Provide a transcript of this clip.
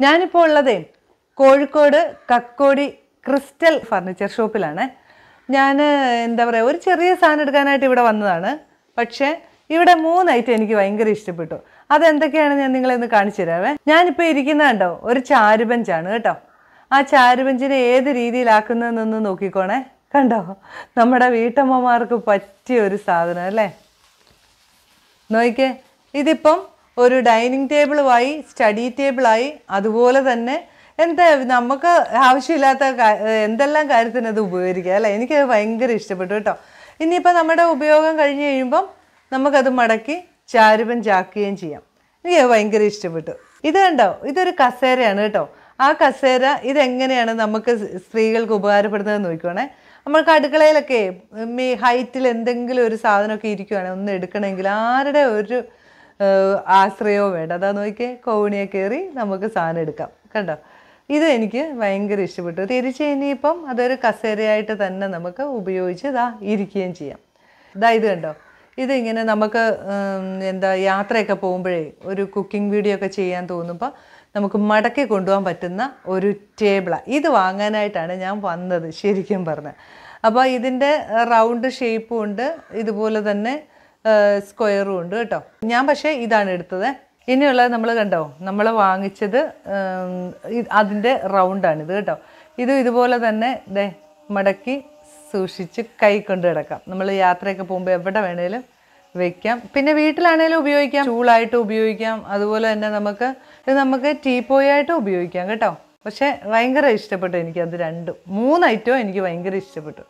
ഞാനിപ്പോൾ ഉള്ളത് Kozhikode Kakkodi crystal furniture ഷോപ്പിലാണ്. ഞാൻ എന്താ പറയുക ഒരു ചെറിയ സാധനം എടുക്കാനായിട്ട് ഇവിടെ വന്നതാണ്. പക്ഷേ ഇവിടെ മൂന്ന് ഐറ്റം എനിക്ക് ഭയങ്കര ഇഷ്ടപ്പെട്ടു. അതെന്തൊക്കെയാണ് ഞാൻ നിങ്ങളെ ഒന്ന് കാണിച്ചു തരാവേ? ഞാനിപ്പോൾ ഇരിക്കുന്ന കണ്ടോ ഒരു ചാരുബെഞ്ചാണ് കേട്ടോ. ആ ചാരുബെഞ്ചിനെ ഏത് രീതിയിലാക്കുന്നതെന്നൊന്ന് നോക്കിക്കോണേ. കണ്ടോ നമ്മുടെ വീട്ടമ്മമാർക്ക് പറ്റിയ ഒരു സാധനം അല്ലേ? നോക്കിക്കേ ഇതിപ്പം ഒരു ഡൈനിങ് ടേബിളുമായി സ്റ്റഡി ടേബിളായി അതുപോലെ തന്നെ എന്താ നമുക്ക് ആവശ്യമില്ലാത്ത എന്തെല്ലാം കാര്യത്തിന് അത് ഉപയോഗിക്കുക അല്ലേ? എനിക്കത് ഭയങ്കര ഇഷ്ടപ്പെട്ടു കേട്ടോ. ഇനിയിപ്പോൾ നമ്മുടെ ഉപയോഗം കഴിഞ്ഞ് കഴിയുമ്പം നമുക്കത് മടക്കി ചാരുപഞ്ചാക്കുകയും ചെയ്യാം. എനിക്ക് ഭയങ്കര ഇഷ്ടപ്പെട്ടു. ഇത് കണ്ടോ? ഇതൊരു കസേരയാണ് കേട്ടോ. ആ കസേര ഇതെങ്ങനെയാണ് നമുക്ക് സ്ത്രീകൾക്ക് ഉപകാരപ്പെടുന്നത് നോക്കിക്കോണേ. നമ്മൾക്ക് അടുക്കളയിലൊക്കെ ഹൈറ്റിൽ എന്തെങ്കിലും ഒരു സാധനമൊക്കെ ഇരിക്കുവാണെങ്കിൽ ഒന്ന് എടുക്കണമെങ്കിൽ ആരുടെ ഒരു ആശ്രയവും വേണ്ട. അതാ നോക്കിയേ കോവണിയെ കയറി നമുക്ക് സാധനം എടുക്കാം. കണ്ടോ? ഇത് എനിക്ക് ഭയങ്കര ഇഷ്ടപ്പെട്ടു. തിരിച്ച് ഇനിയിപ്പം അതൊരു കസേരയായിട്ട് തന്നെ നമുക്ക് ഉപയോഗിച്ച് ഇതാ ഇരിക്കുകയും ചെയ്യാം. ഇതാ ഇത് കണ്ടോ? ഇതിങ്ങനെ നമുക്ക് എന്താ യാത്രയൊക്കെ പോകുമ്പോഴേ ഒരു കുക്കിംഗ് വീഡിയോ ഒക്കെ ചെയ്യാൻ തോന്നുമ്പോൾ നമുക്ക് മടക്കി കൊണ്ടുപോകാൻ പറ്റുന്ന ഒരു ടേബിളാണ് ഇത് വാങ്ങാനായിട്ടാണ് ഞാൻ വന്നത് ശരിക്കും പറഞ്ഞത് അപ്പോൾ ഇതിന്റെ റൗണ്ട് ഷേപ്പും ഉണ്ട്. ഇതുപോലെ തന്നെ സ്ക്വയറും ഉണ്ട് കേട്ടോ. ഞാൻ പക്ഷേ ഇതാണ് എടുത്തത്. ഇനിയുള്ളത് നമ്മൾ കണ്ടോ? നമ്മൾ വാങ്ങിച്ചത് അതിന്റെ റൗണ്ടാണിത് കേട്ടോ. ഇത് ഇതുപോലെ തന്നെ ദേ മടക്കി സൂക്ഷിച്ച് കൈ കൊണ്ട് കിടക്കാം. നമ്മൾ യാത്രയൊക്കെ പോകുമ്പോൾ എവിടെ വേണേലും വെക്കാം. പിന്നെ വീട്ടിലാണേലും ഉപയോഗിക്കാം. ചൂളായിട്ട് ഉപയോഗിക്കാം. അതുപോലെ തന്നെ നമുക്ക് ഇത് നമുക്ക് ടീപ്പോയായിട്ടും ഉപയോഗിക്കാം കേട്ടോ. പക്ഷേ ഭയങ്കര ഇഷ്ടപ്പെട്ടു എനിക്ക് അത് രണ്ടും. മൂന്ന് ഐറ്റവും എനിക്ക് ഭയങ്കര ഇഷ്ടപ്പെട്ടു.